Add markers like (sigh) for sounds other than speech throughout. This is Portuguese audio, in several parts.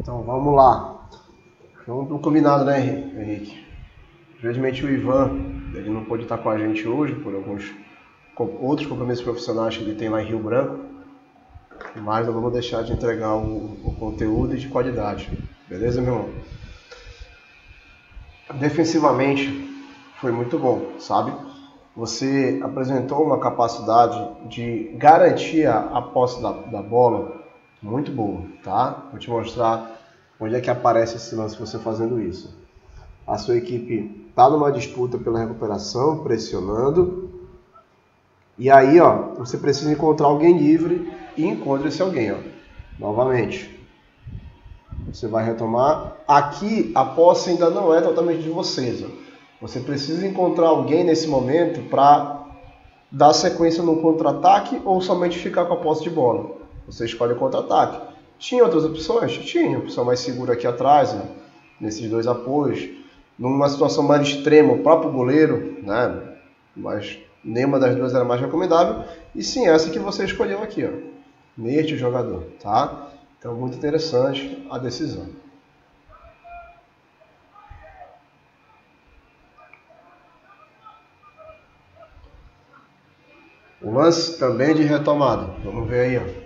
Então vamos lá. Vamos pro combinado, né, Henrique? Infelizmente o Ivan, ele não pôde estar com a gente hoje por alguns outros compromissos profissionais que ele tem lá em Rio Branco, mas não vamos deixar de entregar o, o conteúdo de qualidade. Beleza, meu irmão? Defensivamente foi muito bom, sabe? Você apresentou uma capacidade de garantir a posse da, da bola muito boa, tá? Vou te mostrar onde é que aparece esse lance você fazendo isso. A sua equipe está numa disputa pela recuperação, pressionando. E aí, ó, você precisa encontrar alguém livre e encontra esse alguém, ó. Novamente. Você vai retomar. Aqui a posse ainda não é totalmente de vocês, ó. Você precisa encontrar alguém nesse momento para dar sequência no contra-ataque ou somente ficar com a posse de bola. Você escolhe o contra-ataque. Tinha outras opções? Tinha. Opção mais segura aqui atrás, né? nesses dois apoios. Numa situação mais extrema, o próprio goleiro, né? mas nenhuma das duas era mais recomendável. E sim, essa que você escolheu aqui, ó, neste jogador. Tá? Então, muito interessante a decisão. O lance também de retomada. Vamos ver aí, ó.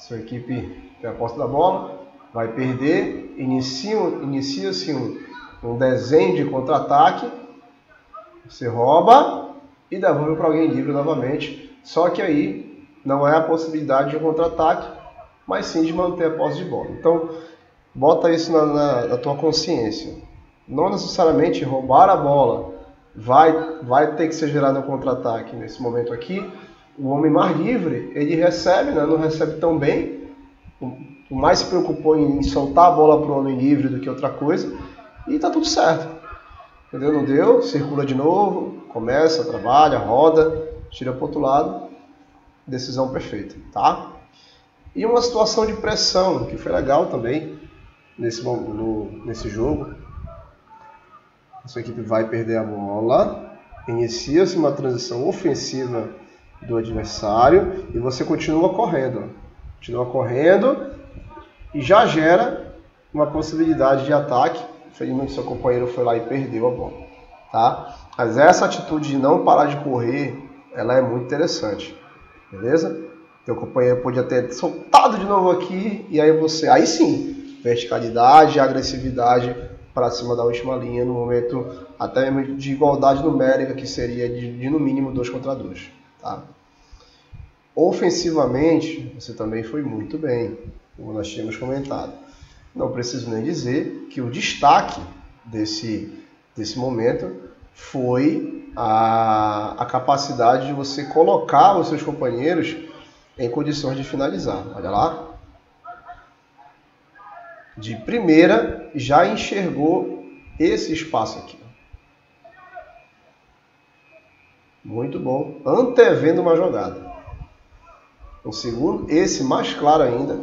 Sua equipe tem a posse da bola, vai perder, inicia-se inicia um, um desenho de contra-ataque, você rouba e devolve para alguém livre novamente. Só que aí não é a possibilidade de contra-ataque, mas sim de manter a posse de bola. Então, bota isso na, na, na tua consciência. Não necessariamente roubar a bola vai, vai ter que ser gerado um contra-ataque nesse momento aqui, o homem mais livre, ele recebe, né? não recebe tão bem, o mais se preocupou em soltar a bola para o homem livre do que outra coisa, e tá tudo certo. Entendeu? Não deu, circula de novo, começa, trabalha, roda, tira para outro lado, decisão perfeita, tá? E uma situação de pressão, que foi legal também nesse, no, nesse jogo. A sua equipe vai perder a bola, inicia-se uma transição ofensiva do adversário e você continua correndo. Continua correndo e já gera uma possibilidade de ataque. Infelizmente seu companheiro foi lá e perdeu a bola. Tá? Mas essa atitude de não parar de correr, ela é muito interessante. Beleza? Teu companheiro podia ter soltado de novo aqui e aí você, aí sim, verticalidade, agressividade para cima da última linha no momento até mesmo de igualdade numérica que seria de, de no mínimo dois contra dois. Tá? Ofensivamente, você também foi muito bem, como nós tínhamos comentado. Não preciso nem dizer que o destaque desse, desse momento foi a, a capacidade de você colocar os seus companheiros em condições de finalizar. Olha lá. De primeira, já enxergou esse espaço aqui. Muito bom. Antevendo uma jogada. O segundo, esse mais claro ainda.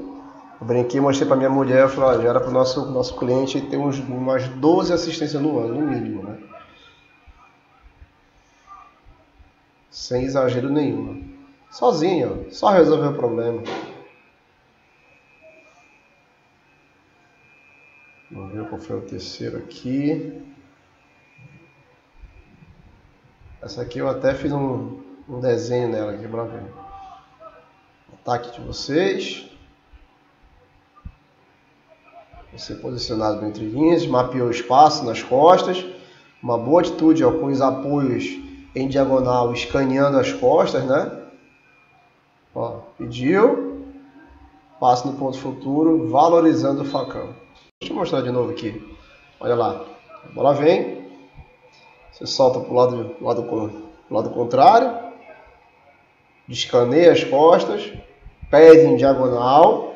Eu brinquei, mostrei para minha mulher, eu falei, já era para o nosso, nosso cliente ter uns, umas 12 assistências no ano, no mínimo, né? Sem exagero nenhum. Sozinho, só resolver o problema. Vamos ver qual foi o terceiro aqui. Essa aqui eu até fiz um, um desenho nela aqui para ver. Ataque de vocês. Você posicionado entre linhas, mapeou o espaço nas costas. Uma boa atitude ó, com os apoios em diagonal, escaneando as costas, né? Ó, pediu, passo no ponto futuro, valorizando o facão. Deixa eu mostrar de novo aqui. Olha lá, a bola vem, você solta para o lado, lado, lado contrário, descaneia as costas, pés em diagonal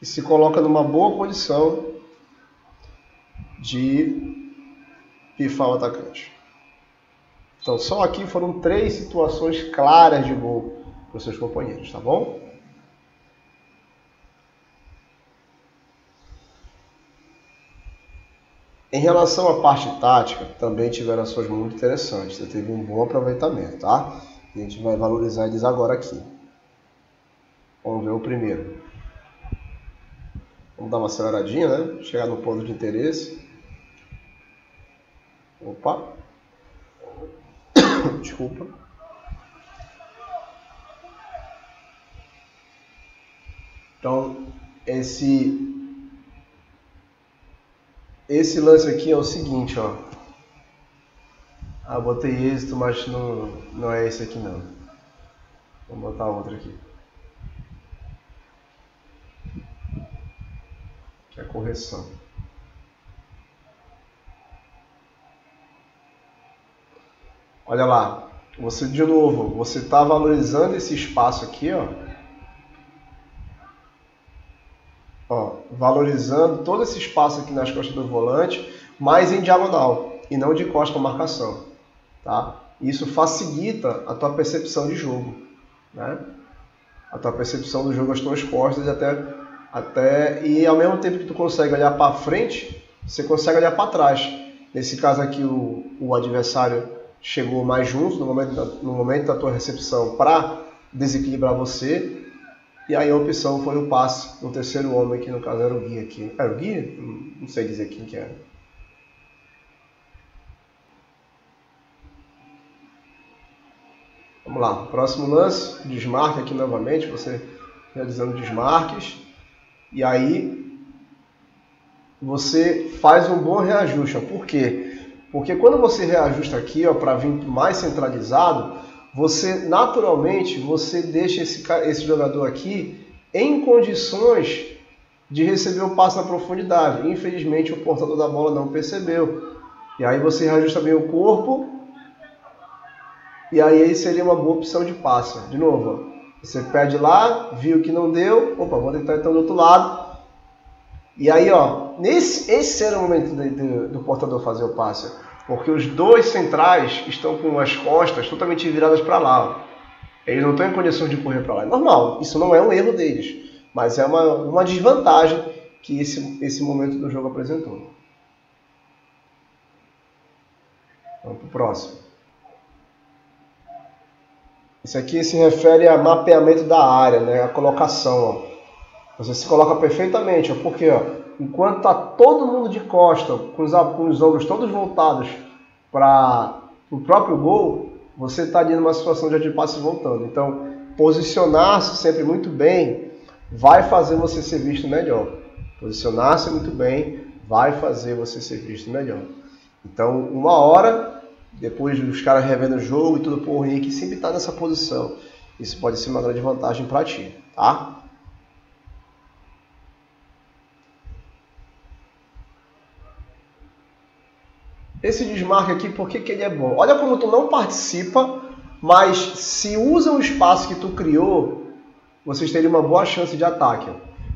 e se coloca numa boa condição de pifar o atacante. Então, só aqui foram três situações claras de gol para os seus companheiros, tá bom? Em relação à parte tática, também tiveram ações muito interessantes. Teve um bom aproveitamento, tá? A gente vai valorizar eles agora aqui. Vamos ver o primeiro. Vamos dar uma aceleradinha, né? Chegar no ponto de interesse. Opa. (coughs) Desculpa. Então, esse esse lance aqui é o seguinte, ó. Ah, botei êxito, mas não, não é esse aqui não. Vamos botar outro aqui. Que é a correção. Olha lá, você de novo, você está valorizando esse espaço aqui, ó. Valorizando todo esse espaço aqui nas costas do volante, mas em diagonal e não de costa para marcação, tá? Isso facilita a tua percepção de jogo, né? A tua percepção do jogo às tuas costas até até e ao mesmo tempo que tu consegue olhar para frente, você consegue olhar para trás. Nesse caso aqui o, o adversário chegou mais junto no momento da, no momento da tua recepção para desequilibrar você. E aí a opção foi o passe no terceiro homem, que no caso era o guia aqui. Era o guia? Não sei dizer quem que era. Vamos lá, próximo lance, desmarque aqui novamente, você realizando desmarques. E aí você faz um bom reajuste. Por quê? Porque quando você reajusta aqui para vir mais centralizado, você naturalmente você deixa esse, esse jogador aqui em condições de receber o passe na profundidade. Infelizmente o portador da bola não percebeu. E aí você reajusta bem o corpo. E aí seria uma boa opção de passe. De novo, você pede lá, viu que não deu. Opa, vou tentar então do outro lado. E aí, ó, nesse, esse era o momento do portador fazer o passe, porque os dois centrais estão com as costas totalmente viradas para lá. Ó. Eles não estão em condições de correr para lá. É normal, isso não é um erro deles, mas é uma, uma desvantagem que esse, esse momento do jogo apresentou. Vamos para o próximo. Isso aqui se refere a mapeamento da área, né? a colocação. Ó. Você se coloca perfeitamente, porque ó, enquanto está todo mundo de costa, com os, com os ombros todos voltados para o próprio gol, você está ali numa situação de passe voltando. Então, posicionar-se sempre muito bem vai fazer você ser visto melhor. Posicionar-se muito bem vai fazer você ser visto melhor. Então, uma hora, depois dos caras revendo o jogo e tudo, por o Henrique sempre está nessa posição. Isso pode ser uma grande vantagem para ti, tá? Esse desmarque aqui, por que, que ele é bom? Olha como tu não participa, mas se usa o espaço que tu criou, vocês teriam uma boa chance de ataque.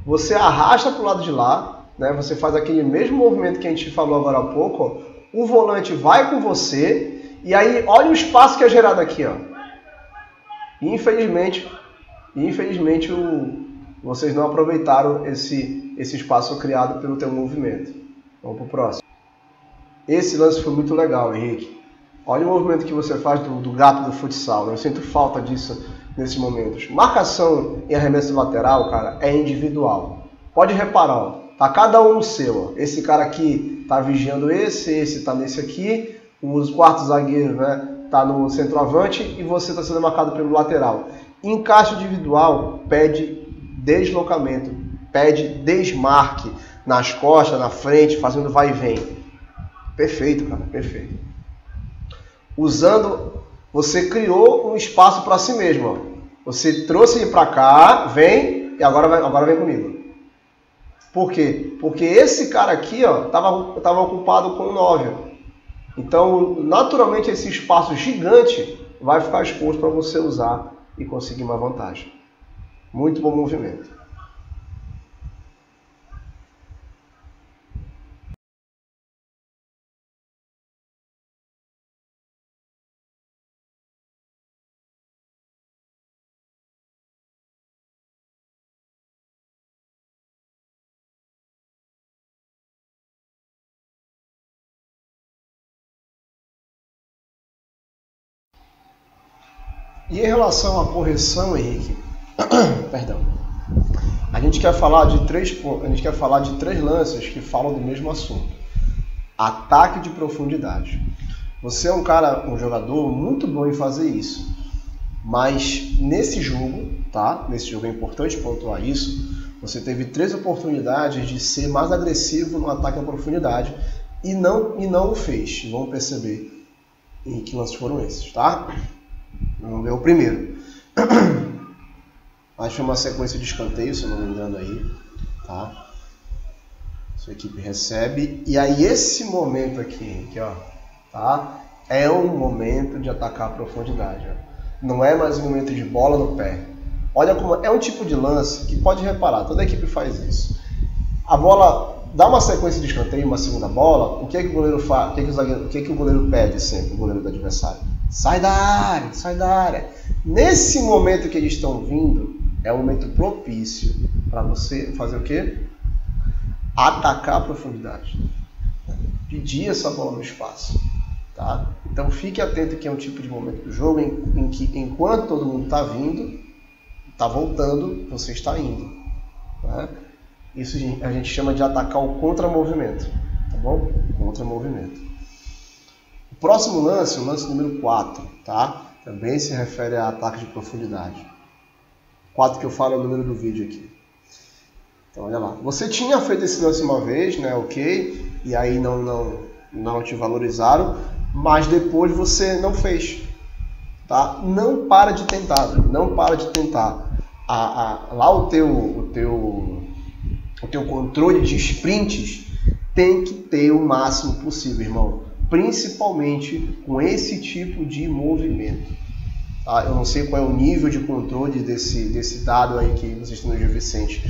Você arrasta para o lado de lá, né? você faz aquele mesmo movimento que a gente falou agora há pouco, ó. o volante vai com você, e aí olha o espaço que é gerado aqui. Ó. infelizmente, infelizmente o, vocês não aproveitaram esse, esse espaço criado pelo teu movimento. Vamos para o próximo. Esse lance foi muito legal, Henrique. Olha o movimento que você faz do, do gato do futsal. Né? Eu sinto falta disso nesses momentos. Marcação em arremesso lateral, cara, é individual. Pode reparar, ó, tá cada um no seu. Ó. Esse cara aqui tá vigiando esse, esse tá nesse aqui. Os quartos zagueiros, né, tá no centroavante e você está sendo marcado pelo lateral. Encaixe individual pede deslocamento, pede desmarque nas costas, na frente, fazendo vai e vem. Perfeito, cara, perfeito. Usando, você criou um espaço para si mesmo. Ó. Você trouxe ele para cá, vem e agora, vai, agora vem comigo. Por quê? Porque esse cara aqui ó, tava, tava ocupado com o 9. Então, naturalmente, esse espaço gigante vai ficar exposto para você usar e conseguir uma vantagem. Muito bom movimento. E em relação à correção, Henrique, (clears throat) perdão. A gente quer falar de três, a gente quer falar de três lances que falam do mesmo assunto. Ataque de profundidade. Você é um cara, um jogador muito bom em fazer isso. Mas nesse jogo, tá? Nesse jogo é importante pontuar isso. Você teve três oportunidades de ser mais agressivo no ataque à profundidade e não e não o fez. Vamos perceber em que lances foram esses, tá? Vamos ver o primeiro. (clears throat) Acho uma sequência de escanteio, se eu não me engano aí, tá? Sua equipe recebe e aí esse momento aqui, aqui ó, tá? É um momento de atacar a profundidade. Ó. Não é mais um momento de bola no pé. Olha como é um tipo de lance que pode reparar, toda equipe faz isso. A bola dá uma sequência de escanteio, uma segunda bola, o que é que o goleiro faz? O que é que o, zagueiro, o, que é que o goleiro pede sempre, o goleiro do adversário? Sai da área, sai da área. Nesse momento que eles estão vindo, é um momento propício para você fazer o quê? Atacar a profundidade. Pedir essa bola no espaço. Tá? Então fique atento que é um tipo de momento do jogo em, em que enquanto todo mundo está vindo, está voltando, você está indo. Tá? Isso a gente chama de atacar o contramovimento. Tá bom? Contramovimento. Próximo lance, o lance número 4, tá? também se refere a ataque de profundidade. 4 que eu falo é o número do vídeo aqui. Então olha lá. Você tinha feito esse lance uma vez, né? Ok. E aí não, não, não te valorizaram mas depois você não fez. Tá? Não para de tentar, não para de tentar. A, a, lá o teu, o, teu, o teu controle de sprints tem que ter o máximo possível, irmão. Principalmente com esse tipo de movimento. Tá? Eu não sei qual é o nível de controle desse, desse dado aí que vocês estão no Vicente,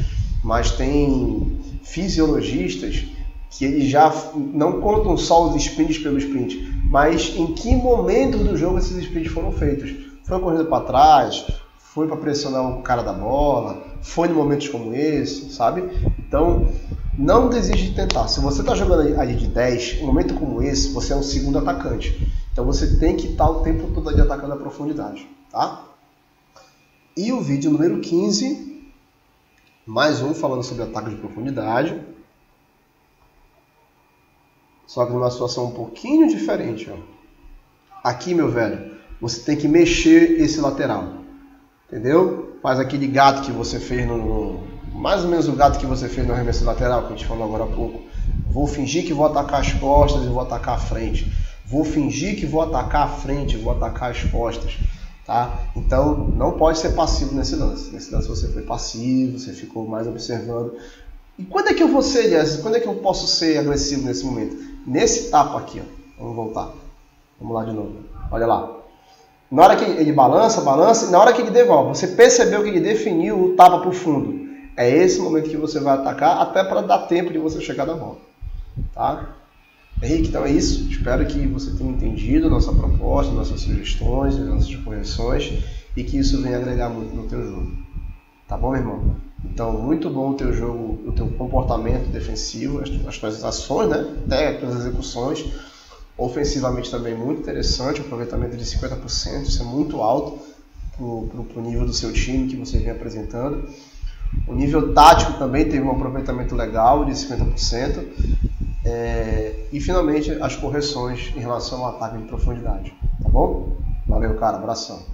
mas tem fisiologistas que eles já não contam só os sprints pelo sprint, mas em que momento do jogo esses sprints foram feitos. Foi correndo para trás, foi para pressionar o cara da bola, foi em momentos como esse, sabe? Então, não desiste de tentar. Se você está jogando ali de 10, um momento como esse, você é um segundo atacante. Então você tem que estar o tempo todo ali atacando a profundidade, tá? E o vídeo número 15, mais um falando sobre ataque de profundidade. Só que numa situação um pouquinho diferente. Ó. Aqui, meu velho, você tem que mexer esse lateral. Entendeu? Faz aquele gato que você fez no, no. Mais ou menos o gato que você fez no arremesso lateral, que a gente falou agora há pouco. Vou fingir que vou atacar as costas e vou atacar a frente. Vou fingir que vou atacar a frente e vou atacar as costas. Tá? Então não pode ser passivo nesse lance. Nesse lance você foi passivo, você ficou mais observando. E quando é que eu vou ser, Jess? Quando é que eu posso ser agressivo nesse momento? Nesse tapa aqui, ó. Vamos voltar. Vamos lá de novo. Olha lá. Na hora que ele balança, balança, na hora que ele devolve, você percebeu que ele definiu o tapa para o fundo. É esse momento que você vai atacar, até para dar tempo de você chegar na bola. Tá? Henrique, então é isso. Espero que você tenha entendido nossa proposta, nossas sugestões, nossas correções e que isso venha agregar muito no teu jogo. Tá bom, meu irmão? Então, muito bom o teu jogo, o teu comportamento defensivo, as, as tuas ações, né? Até as tuas execuções. Ofensivamente também muito interessante, aproveitamento de 50%, isso é muito alto para o nível do seu time que você vem apresentando. O nível tático também teve um aproveitamento legal de 50%. É, e finalmente as correções em relação ao ataque de profundidade. Tá bom? Valeu, cara. Abração.